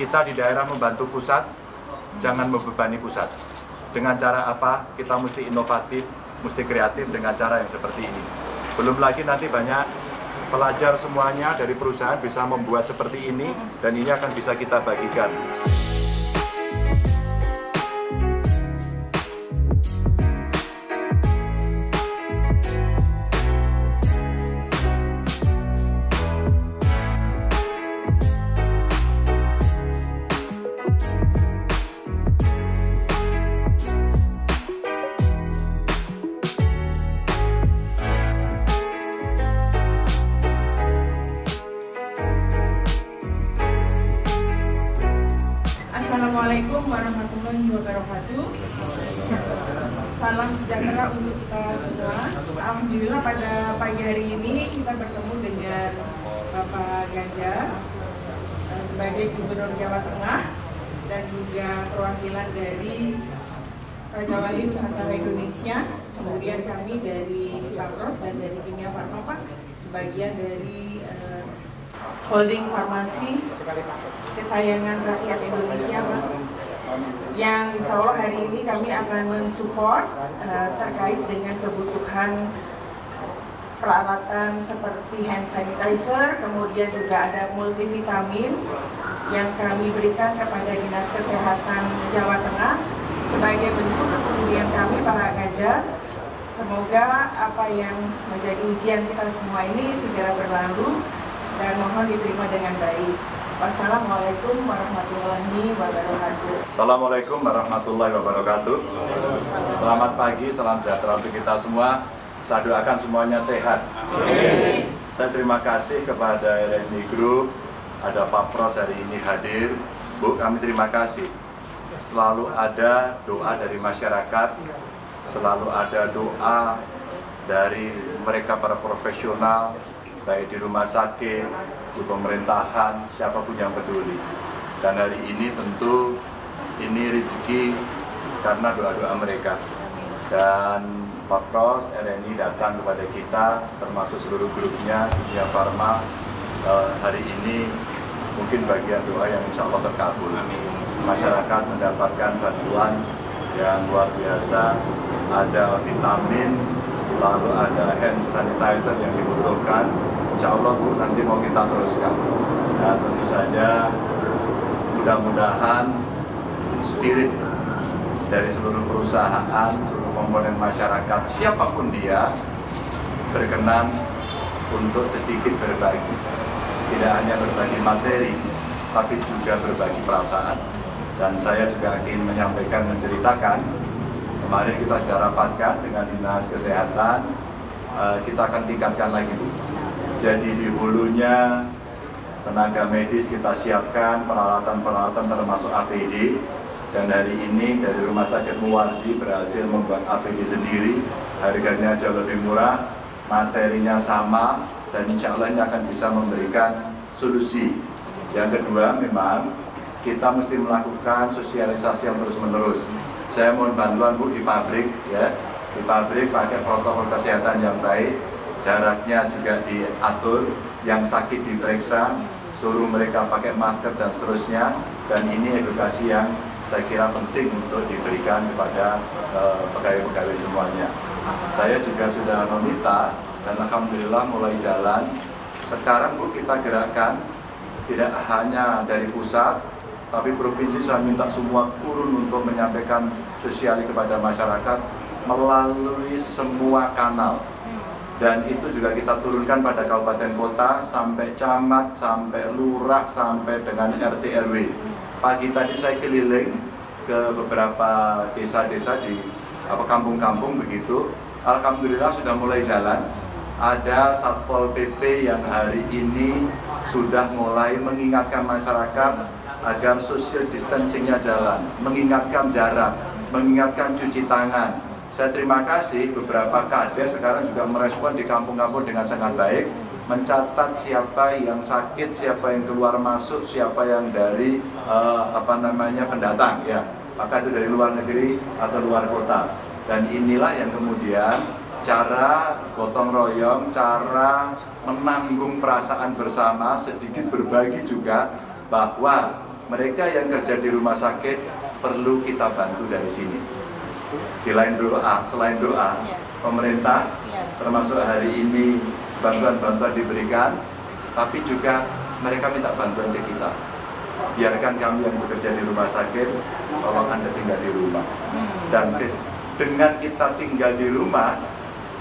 Kita di daerah membantu pusat, jangan membebani pusat. Dengan cara apa? Kita mesti inovatif, mesti kreatif dengan cara yang seperti ini. Belum lagi nanti banyak pelajar semuanya dari perusahaan bisa membuat seperti ini dan ini akan bisa kita bagikan. Kemudian kami dari Pemprov dan dari Kimia Farma sebagian dari eh, holding farmasi kesayangan rakyat Indonesia Pak yang insya Allah hari ini kami akan mensupport uh, terkait dengan kebutuhan peralatan seperti hand sanitizer, kemudian juga ada multivitamin yang kami berikan kepada Dinas Kesehatan Jawa Tengah sebagai bentuk kepedulian kami para Ganjar. Semoga apa yang menjadi ujian kita semua ini segera berlalu dan mohon diterima dengan baik. Wassalamualaikum warahmatullahi wabarakatuh. Assalamualaikum warahmatullahi wabarakatuh. Selamat pagi, salam sejahtera untuk kita semua. Saya doakan semuanya sehat. Saya terima kasih kepada RNI Group, ada Pak Pros hari ini hadir. Bu, kami terima kasih. Selalu ada doa dari masyarakat, selalu ada doa dari mereka para profesional, baik di rumah sakit, di pemerintahan, siapa pun yang peduli. Dan hari ini tentu ini rezeki karena doa-doa mereka. Dan Pak Pros, RNI datang kepada kita, termasuk seluruh grupnya, Dunia Farma, eh, hari ini mungkin bagian doa yang insya Allah terkabul. Masyarakat mendapatkan bantuan yang luar biasa, ada vitamin, lalu ada hand sanitizer yang dibutuhkan, insya Allah Bu nanti mau kita teruskan. Dan tentu saja mudah-mudahan spirit dari seluruh perusahaan, seluruh komponen masyarakat, siapa pun dia, berkenan untuk sedikit berbagi. Tidak hanya berbagi materi, tapi juga berbagi perasaan. Dan saya juga ingin menyampaikan, menceritakan, kemarin kita sudah rapatkan dengan Dinas Kesehatan, eh, kita akan tingkatkan lagi Bu. Jadi di hulunya tenaga medis kita siapkan peralatan-peralatan termasuk APD dan hari ini dari Rumah Sakit Muwardi berhasil membuat APD sendiri. Harganya jauh lebih murah materinya sama dan insya Allah ini akan bisa memberikan solusi. Yang kedua memang kita mesti melakukan sosialisasi yang terus menerus saya mohon bantuan Bu di pabrik ya. Di pabrik pakai protokol kesehatan yang baik. Jaraknya juga diatur. Yang sakit diperiksa. Suruh mereka pakai masker dan seterusnya. Dan ini edukasi yang saya kira penting untuk diberikan kepada pegawai-pegawai uh, semuanya. Saya juga sudah meminta dan Alhamdulillah mulai jalan. Sekarang Bu kita gerakkan tidak hanya dari pusat, tapi provinsi saya minta semua turun untuk menyampaikan sosial kepada masyarakat melalui semua kanal dan itu juga kita turunkan pada kabupaten kota sampai camat, sampai lurah, sampai dengan RT RW. Pagi tadi saya keliling ke beberapa desa-desa di apa kampung-kampung begitu. Alhamdulillah sudah mulai jalan. Ada Satpol PP yang hari ini sudah mulai mengingatkan masyarakat agar social distancingnya jalan, mengingatkan jarak, mengingatkan cuci tangan, saya terima kasih beberapa kades sekarang juga merespon di kampung-kampung dengan sangat baik, mencatat siapa yang sakit, siapa yang keluar masuk, siapa yang dari uh, apa namanya pendatang ya, maka itu dari luar negeri atau luar kota. Dan inilah yang kemudian cara gotong royong, cara menanggung perasaan bersama, sedikit berbagi juga bahwa mereka yang kerja di rumah sakit perlu kita bantu dari sini. Di lain doa, selain doa, Iya. pemerintah Iya. termasuk hari ini bantuan-bantuan diberikan, tapi juga mereka minta bantuan ke kita. Biarkan kami yang bekerja di rumah sakit, tolong Anda tinggal di rumah. Hmm. Dan dengan kita tinggal di rumah,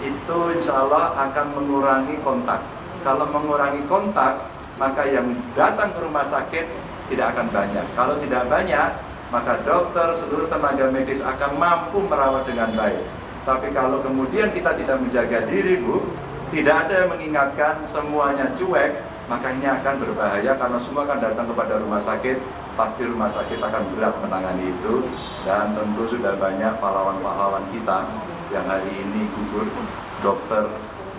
itu insya Allah akan mengurangi kontak. Kalau mengurangi kontak, maka yang datang ke rumah sakit tidak akan banyak. Kalau tidak banyak, maka dokter, seluruh tenaga medis akan mampu merawat dengan baik. Tapi kalau kemudian kita tidak menjaga diri, Bu, tidak ada yang mengingatkan, semuanya cuek, maka ini akan berbahaya karena semua akan datang kepada rumah sakit, pasti rumah sakit akan berat menangani itu dan tentu sudah banyak pahlawan-pahlawan kita yang hari ini gugur, dokter,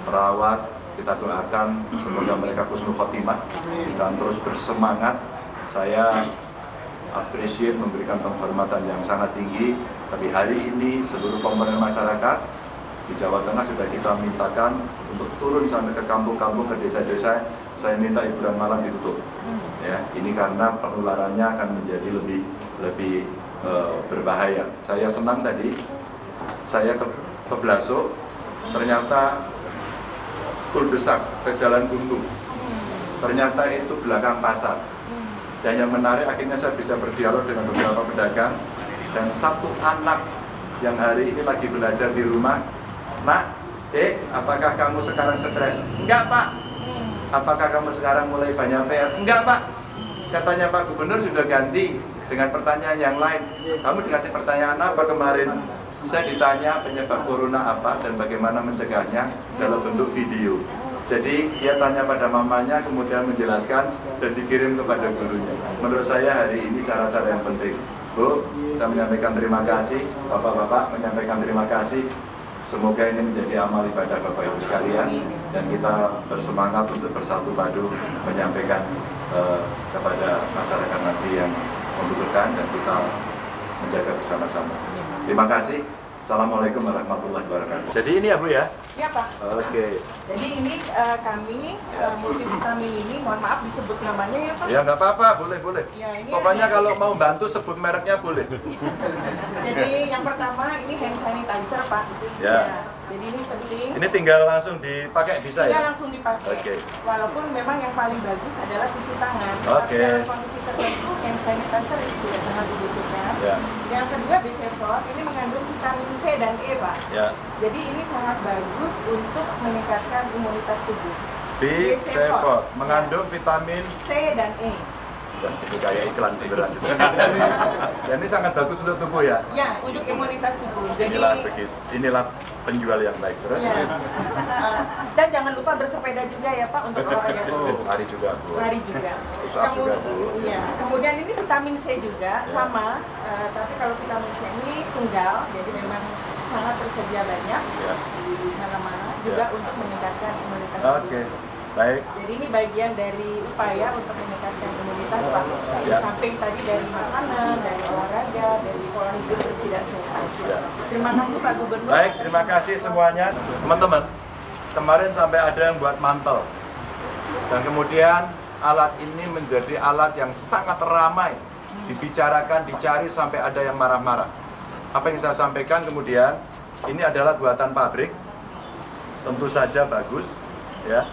perawat, kita doakan semoga mereka kusnul khotimah dan terus bersemangat. Saya appreciate memberikan penghormatan yang sangat tinggi, tapi hari ini seluruh komponen masyarakat di Jawa Tengah sudah kita mintakan untuk turun sampai ke kampung-kampung, ke desa-desa. Saya minta hiburan malam ditutup. Ya, ini karena penularannya akan menjadi lebih lebih eh, berbahaya. Saya senang tadi, saya ke, ke Blaso, ternyata kuldesak ke Jalan Buntung. Ternyata itu belakang pasar. Dan yang menarik akhirnya saya bisa berdialog dengan beberapa pedagang dan satu anak yang hari ini lagi belajar di rumah, Nak, eh, apakah kamu sekarang stres? Enggak, Pak. Apakah kamu sekarang mulai banyak PR? Enggak, Pak. Katanya Pak Gubernur sudah ganti dengan pertanyaan yang lain. Kamu dikasih pertanyaan apa kemarin? Saya ditanya penyebab corona apa dan bagaimana mencegahnya dalam bentuk video. Jadi dia tanya pada mamanya, kemudian menjelaskan dan dikirim kepada gurunya. Menurut saya hari ini cara-cara yang penting. Bu, saya menyampaikan terima kasih, Bapak-Bapak menyampaikan terima kasih. Semoga ini menjadi amal ibadah Bapak Ibu sekalian dan kita bersemangat untuk bersatu padu menyampaikan eh, kepada masyarakat nanti yang membutuhkan dan kita menjaga bersama-sama. Terima kasih. Assalamualaikum warahmatullahi wabarakatuh. Jadi ini ya Bu ya? Ya Pak. Oke. Jadi ini eh, kami eh, multivitamin ini, mohon maaf disebut namanya ya Pak. Ya nggak apa-apa, boleh boleh. Ya, ini Pokoknya ada- kalau mau bantu sebut mereknya boleh. Jadi yang pertama ini hand sanitizer Pak. Ya. Jadi ini penting. Ini tinggal langsung dipakai bisa Tidak ya? langsung dipakai. Oke. Walaupun memang yang paling bagus adalah cuci tangan. Oke. Tapi dalam kondisi tertentu hand sanitizer itu juga sangat dibutuhkan. Ya. Yang kedua B7 ini mengandung vitamin C dan E Pak. Ya. Jadi ini sangat bagus untuk meningkatkan imunitas tubuh. B7 mengandung vitamin C dan E. dan itu kayak iklan beneran juga. Dan ini sangat bagus untuk tubuh ya. Ya, untuk imunitas tubuh. Jadi Inilah. Inilah penjual yang baik terus. ya. Uh, dan jangan lupa bersepeda juga ya Pak untuk olahraga. Oh, hari juga Bu. lari juga. Pusat juga, Bu. Iya. Kemudian ini vitamin C juga Ya. sama, eh, tapi kalau vitamin C ini tunggal, jadi memang sangat tersedia banyak Ya. di mana-mana juga Ya. untuk meningkatkan imunitas Oke. tubuh. Baik. Jadi ini bagian dari upaya untuk meningkatkan imunitas Pak. Di Ya. samping tadi dari makanan, dari olahraga, dari pola hidup bersih dan sehat. Ya. Terima kasih Pak Gubernur. Baik, terima kasih semuanya. Teman-teman, kemarin sampai ada yang buat mantel. Dan kemudian alat ini menjadi alat yang sangat ramai. Dibicarakan, dicari sampai ada yang marah-marah. Apa yang saya sampaikan kemudian, ini adalah buatan pabrik. Tentu saja bagus, ya.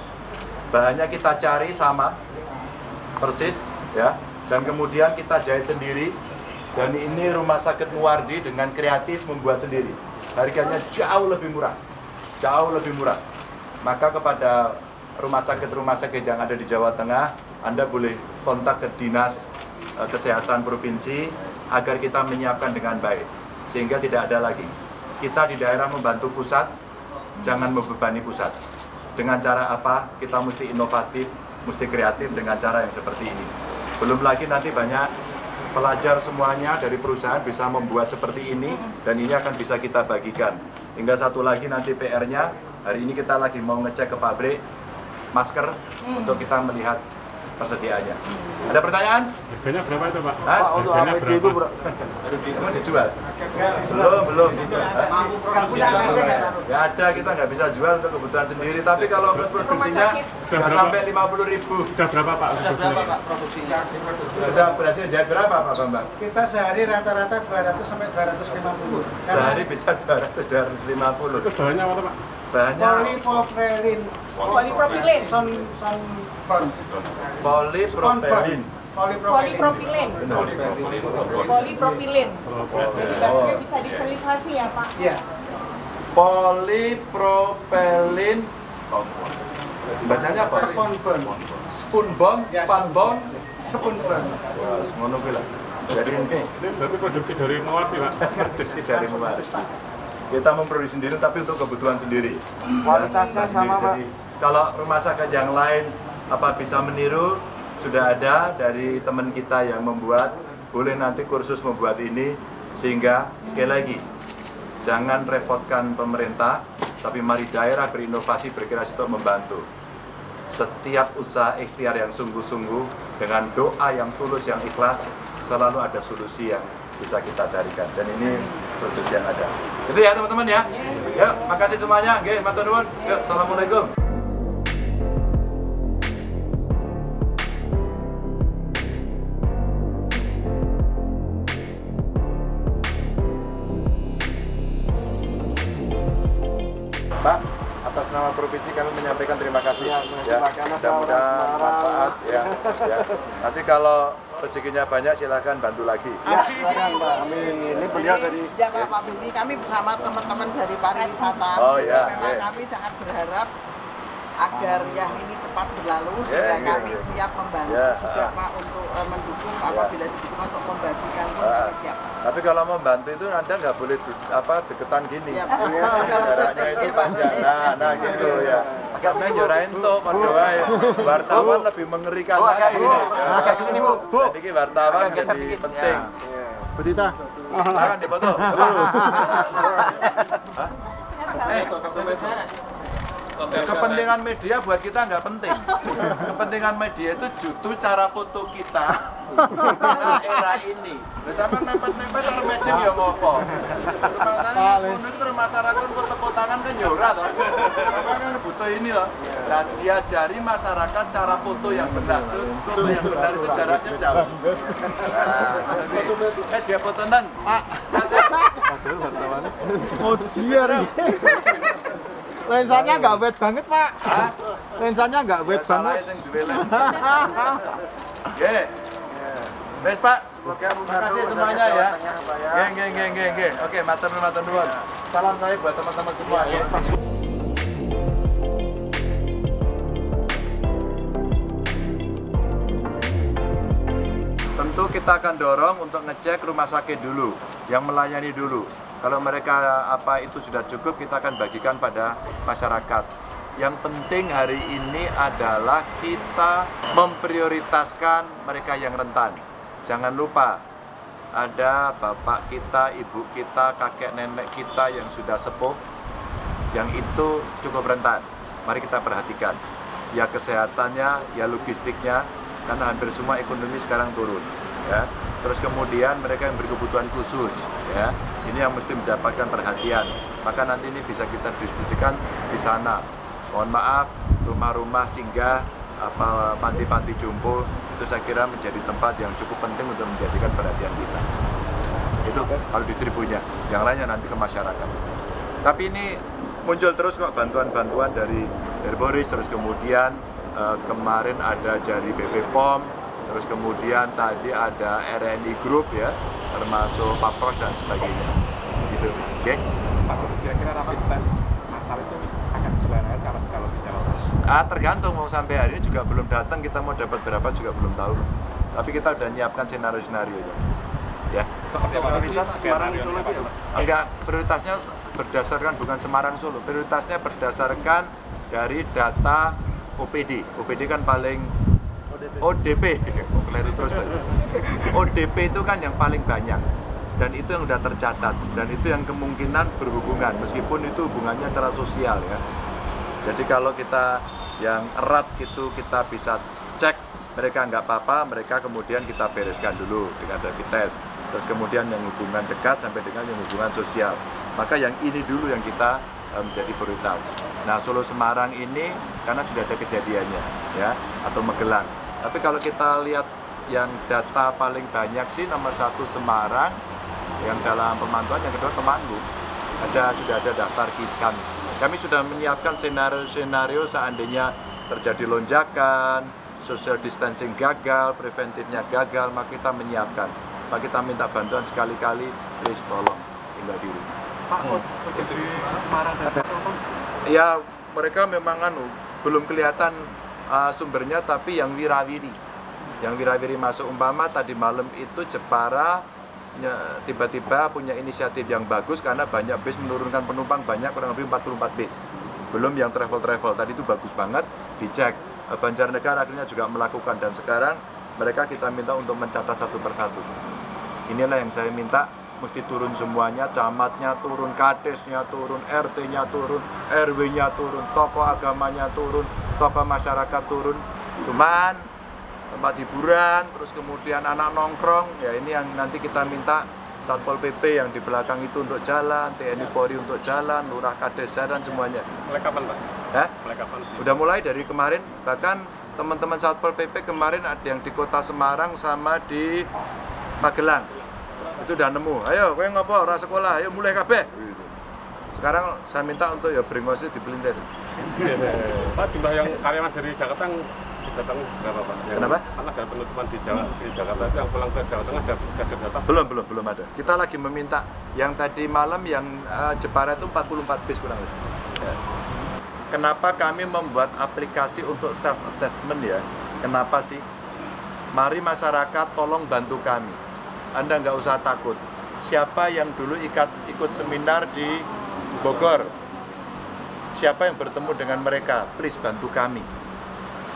Bahannya kita cari sama, persis, ya. Dan kemudian kita jahit sendiri. Dan ini rumah sakit Muwardi dengan kreatif membuat sendiri. Harganya jauh lebih murah, jauh lebih murah. Maka kepada rumah sakit-rumah sakit yang ada di Jawa Tengah, Anda boleh kontak ke dinas eh, kesehatan provinsi agar kita menyiapkan dengan baik, sehingga tidak ada lagi. Kita di daerah membantu pusat, jangan membebani pusat. Dengan cara apa? Kita mesti inovatif, mesti kreatif dengan cara yang seperti ini. Belum lagi nanti banyak pelajar semuanya dari perusahaan bisa membuat seperti ini dan ini akan bisa kita bagikan. Hingga satu lagi nanti PR-nya, hari ini kita lagi mau ngecek ke pabrik masker untuk kita melihat persediaannya. Ada pertanyaan? Harganya berapa itu Pak? Hah? Pak, untuk Harganya APD berapa? itu bro, Emang dijual? Belum, belum. Hah? Nggak ada, kita nggak bisa jual untuk kebutuhan sendiri. Tapi kalau ongkos produksinya nggak berapa? sampai 50 ribu. Sudah berapa Pak? produksinya. Sudah berhasil jahit berapa Pak Bambang? Kita sehari rata-rata 200 sampai 250. Sehari bisa 200 250. Itu bahannya apa Pak? Bahannya Polypropylene, Polipropilen. son son polipropylene. polypropylene. Polipropilen. Polipropilen. Jadi bajunya bisa diselimisasi ya Pak. Iya, Polipropylene. Bacanya apa? sih? spon bond, Spoon bond, Ya, span bond. spon bond. Wah, ngono kuwi lah. Jadi ini berarti produksi dari Mawati Pak? produksi dari Mubarak. Kita memproduksi sendiri tapi untuk kebutuhan sendiri. Kualitasnya Ya, sama, sendiri. Kalau rumah sakit yang lain apa bisa meniru? Sudah ada dari teman kita yang membuat. Boleh nanti kursus membuat ini sehingga sekali lagi jangan repotkan pemerintah tapi mari daerah berinovasi berkreasi untuk membantu. Setiap usaha ikhtiar yang sungguh-sungguh dengan doa yang tulus yang ikhlas selalu ada solusi yang bisa kita carikan. Dan ini produksi yang ada. Itu ya teman-teman ya. Yuk makasih semuanya. Oke, matur nuwun. Assalamualaikum provinsi kami menyampaikan terima kasih. Ya, terima kasih atas nama mudah-mudahan manfaat ya, ya. Nanti kalau rezekinya banyak silahkan bantu lagi. Ya, silakan Pak. Amin. Ini beliau dari Ya Pak, Pak Budi, kami bersama teman-teman dari pariwisata. Oh, iya, Memang iya. kami sangat berharap agar ya ini cepat berlalu Ya, sehingga iya, kami iya. siap membantu Ya, juga ah. Pak untuk eh, mendukung apabila dibutuhkan untuk membagikan pun Ah. kami siap. Tapi kalau membantu itu Anda nggak boleh du- apa deketan gini. Ya, Pak. Jaraknya itu panjang. Nah, nah gitu ya. Agak saya jorain tuh, padha wae. Wartawan lebih mengerikan lagi. Agak ke sini, Bu. Bu. Jadi wartawan lebih penting. Berita. Tangan dipoto. Hah? Eh, kepentingan media buat kita nggak penting. Kepentingan media itu justru cara foto kita era ini. Terus apa nempel-nempel kalau matching ya ngopo. Masalahnya sekono itu masyarakat kok tepuk tangan kan ya ora toh. Apa kan butuh ini loh. Dan diajari masyarakat cara foto yang benar. Foto yang benar itu jaraknya jauh. Nah, es gak foto nan. Pak. Oh, biar. Lensanya nggak wet banget, Pak. Lensanya nggak wet Salah banget. sing duwe lensa. Oke. Wes Pak, terima kasih semuanya ya. Ya. Geng, geng, geng, geng, geng. Oke, matur nuwun, matur nuwun. Salam saya buat teman-teman semua. ya. Tentu kita akan dorong untuk ngecek rumah sakit dulu, yang melayani dulu. Kalau mereka apa itu sudah cukup, kita akan bagikan pada masyarakat. Yang penting hari ini adalah kita memprioritaskan mereka yang rentan. Jangan lupa ada bapak kita, ibu kita, kakek nenek kita yang sudah sepuh, yang itu cukup rentan. Mari kita perhatikan. Ya kesehatannya, ya logistiknya, karena hampir semua ekonomi sekarang turun. Ya. Terus kemudian mereka yang berkebutuhan khusus, ya, ini yang mesti mendapatkan perhatian. Maka nanti ini bisa kita diskusikan di sana. Mohon maaf, rumah-rumah singgah, apa panti-panti jompo itu saya kira menjadi tempat yang cukup penting untuk menjadikan perhatian kita. Itu kalau distribusinya, yang lainnya nanti ke masyarakat. Tapi ini muncul terus kok bantuan-bantuan dari dari Boris, terus kemudian eh, kemarin ada dari BP POM, terus kemudian tadi ada RNI Group ya, termasuk Papros dan sebagainya. Gitu. Oke. Pak, kira-kira rapid test masal itu akan diselenggarakan kalau kalau di Jawa Barat? Ah, tergantung mau sampai hari ini juga belum datang kita mau dapat berapa juga belum tahu. Tapi kita udah nyiapkan senario-senario ya. Seperti apa? Prioritas Semarang Solo itu enggak prioritasnya berdasarkan bukan Semarang Solo, prioritasnya berdasarkan dari data OPD. OPD kan paling ODP, keliru terus. ODP itu kan yang paling banyak dan itu yang sudah tercatat dan itu yang kemungkinan berhubungan meskipun itu hubungannya secara sosial ya. Jadi kalau kita yang erat gitu kita bisa cek mereka nggak apa-apa, mereka kemudian kita bereskan dulu dengan rapid test. Terus kemudian yang hubungan dekat sampai dengan yang hubungan sosial. Maka yang ini dulu yang kita eh, menjadi prioritas. Nah Solo Semarang ini karena sudah ada kejadiannya ya atau Magelang. Tapi kalau kita lihat yang data paling banyak sih nomor satu Semarang, yang dalam pemantauan yang kedua Temanggung. Ada sudah ada daftar kikan. Kami sudah menyiapkan senario-senario seandainya terjadi lonjakan, social distancing gagal, preventifnya gagal, maka kita menyiapkan. Pak kita minta bantuan sekali-kali, please tolong tinggal di rumah. Pak, untuk di Semarang dan Ya mereka memang anu belum kelihatan uh, sumbernya tapi yang wirawiri. Yang wirawiri masuk umpama tadi malam itu Jepara tiba-tiba punya inisiatif yang bagus karena banyak bis menurunkan penumpang banyak kurang lebih 44 bis. Belum yang travel-travel tadi itu bagus banget dicek. Banjarnegara akhirnya juga melakukan dan sekarang mereka kita minta untuk mencatat satu persatu. Inilah yang saya minta mesti turun semuanya, camatnya turun, kadesnya turun, RT-nya turun, RW-nya turun, tokoh agamanya turun, tokoh masyarakat turun. Cuman tempat hiburan, terus kemudian anak nongkrong, ya ini yang nanti kita minta Satpol PP yang di belakang itu untuk jalan, TNI Polri untuk jalan, Lurah Kades jalan semuanya. mulai kapan Pak? Hah? Mulai kapan? Udah mulai dari kemarin, bahkan teman-teman Satpol PP kemarin ada yang di kota Semarang sama di Magelang. Itu udah nemu. Ayo, kowe ngopo ora sekolah? Ayo mulai kabeh. Sekarang saya minta untuk ya bringosi dipelintir. Pak, jumlah yang karyawan dari Jakarta datang berapa Pak? Yang- Kenapa? Kan ada penutupan di Jawa, di Jakarta itu yang pulang ke Jawa Tengah ada, ada data Belum, belum, belum ada. Kita lagi meminta yang tadi malam yang eh, Jepara itu 44 bis kurang lebih. Ya. Kenapa kami membuat aplikasi untuk self assessment ya? Kenapa sih? Mari masyarakat tolong bantu kami. Anda nggak usah takut. Siapa yang dulu ikat, ikut seminar di Bogor? Siapa yang bertemu dengan mereka? Please bantu kami.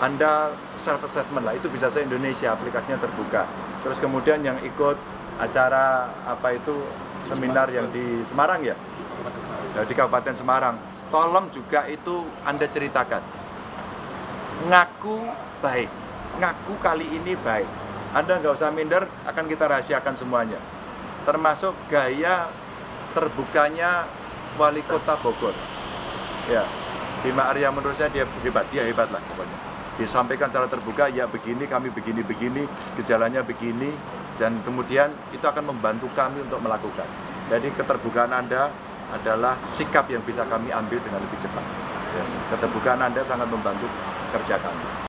Anda self assessment lah itu bisa se Indonesia aplikasinya terbuka. Terus kemudian yang ikut acara apa itu seminar yang di Semarang ya, Ya, di Kabupaten Semarang, tolong juga itu Anda ceritakan. Ngaku baik, ngaku kali ini baik. Anda nggak usah minder, akan kita rahasiakan semuanya. Termasuk gaya terbukanya wali kota Bogor. Ya, Bima Arya menurut saya dia hebat, dia hebat lah pokoknya. Disampaikan secara terbuka, ya begini, kami begini-begini, gejalanya begini, dan kemudian itu akan membantu kami untuk melakukan. Jadi keterbukaan Anda adalah sikap yang bisa kami ambil dengan lebih cepat. Ya, Keterbukaan Anda sangat membantu kerja kami.